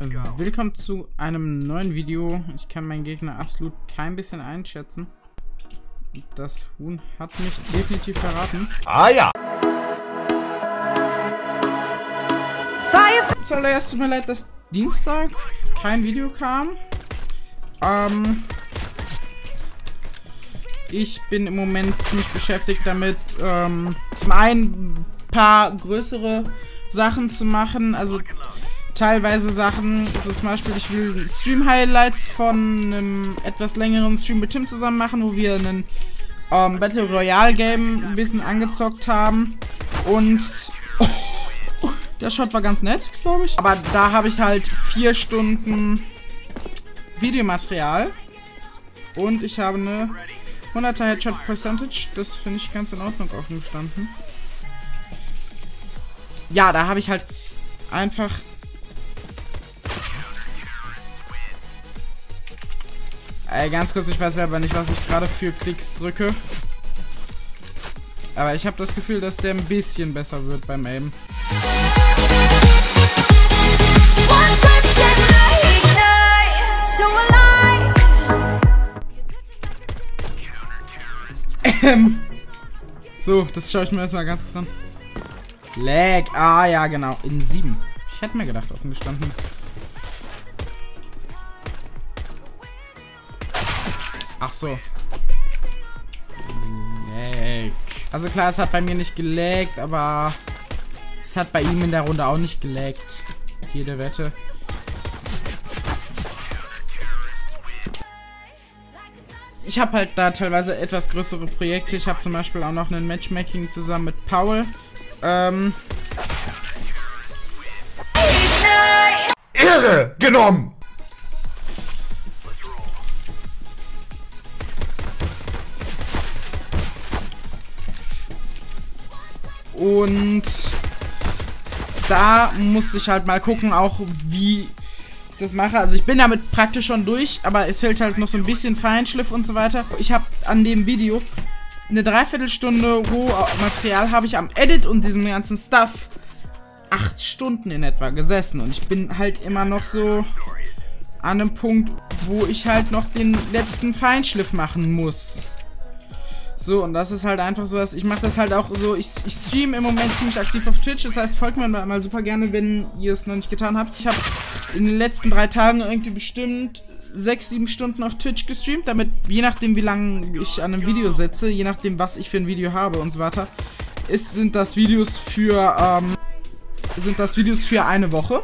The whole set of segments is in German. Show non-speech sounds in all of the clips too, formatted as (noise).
Äh, willkommen zu einem neuen Video. Ich kann meinen Gegner absolut kein bisschen einschätzen. Das Huhn hat mich definitiv verraten. Ah ja! Zuallererst tut mir leid, dass Dienstag kein Video kam. Ähm, ich bin im Moment ziemlich beschäftigt damit, ähm, zum einen ein paar größere Sachen zu machen, also teilweise Sachen, so zum Beispiel, ich will Stream-Highlights von einem etwas längeren Stream mit Tim zusammen machen, wo wir einen ähm, Battle Royale Game ein bisschen angezockt haben. Und oh, (laughs) der Shot war ganz nett, glaube ich. Aber da habe ich halt vier Stunden Videomaterial. Und ich habe eine 100er Headshot Percentage. Das finde ich ganz in Ordnung aufgestanden. Ja, da habe ich halt einfach Ey, ganz kurz, ich weiß selber nicht, was ich gerade für Klicks drücke. Aber ich habe das Gefühl, dass der ein bisschen besser wird beim Aim. Ähm. So, das schaue ich mir erstmal ganz kurz an. Lag. Ah, ja, genau. In 7. Ich hätte mir gedacht, offen gestanden. Ach so. Lag. Also klar, es hat bei mir nicht gelaggt, aber es hat bei ihm in der Runde auch nicht gelaggt. Jede Wette. Ich habe halt da teilweise etwas größere Projekte. Ich habe zum Beispiel auch noch ein Matchmaking zusammen mit Paul. Ähm. Irre genommen! Und da muss ich halt mal gucken, auch wie ich das mache. Also ich bin damit praktisch schon durch, aber es fehlt halt noch so ein bisschen Feinschliff und so weiter. Ich habe an dem Video eine Dreiviertelstunde Rohmaterial habe ich am Edit und diesem ganzen Stuff acht Stunden in etwa gesessen. Und ich bin halt immer noch so an einem Punkt, wo ich halt noch den letzten Feinschliff machen muss. So, und das ist halt einfach so, dass ich mache das halt auch so, ich, ich stream im Moment ziemlich aktiv auf Twitch, das heißt, folgt mir mal super gerne, wenn ihr es noch nicht getan habt. Ich habe in den letzten drei Tagen irgendwie bestimmt sechs, sieben Stunden auf Twitch gestreamt, damit, je nachdem wie lange ich an einem Video sitze, je nachdem was ich für ein Video habe und so weiter, ist, sind das Videos für, ähm, sind das Videos für eine Woche.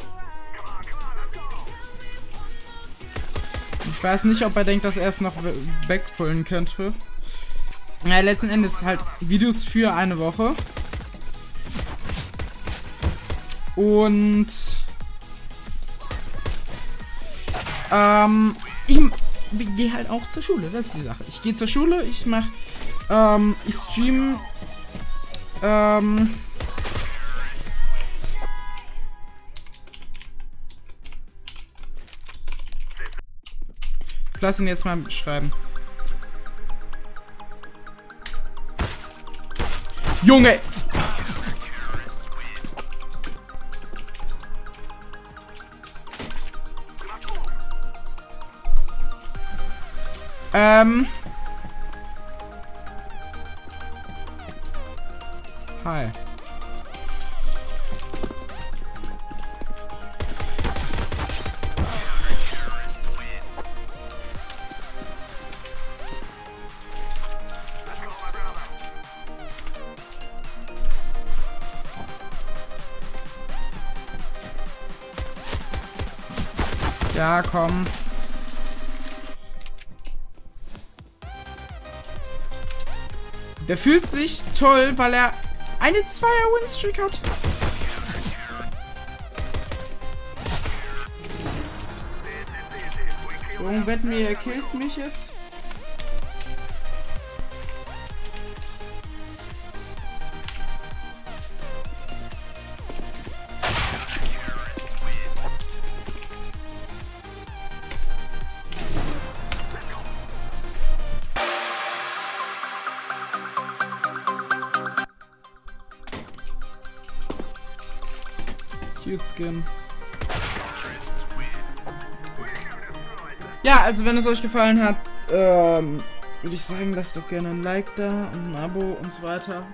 Ich weiß nicht, ob er denkt, dass er es noch wegpullen könnte. Ja, letzten Endes halt Videos für eine Woche. Und ähm, ich gehe halt auch zur Schule, das ist die Sache. Ich gehe zur Schule, ich mache, ähm, ich stream, ähm, lass ihn jetzt mal schreiben. Junge! Ähm. Hi. Ja, komm. Der fühlt sich toll, weil er eine Zweier-Winstreak hat. Warum wetten wir, er killt mich jetzt? Cute Ja, also wenn es euch gefallen hat, ähm, würde ich sagen, lasst doch gerne ein Like da und ein Abo und so weiter.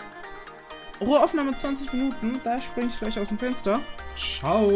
Ruheaufnahme 20 Minuten, da springe ich gleich aus dem Fenster. Ciao!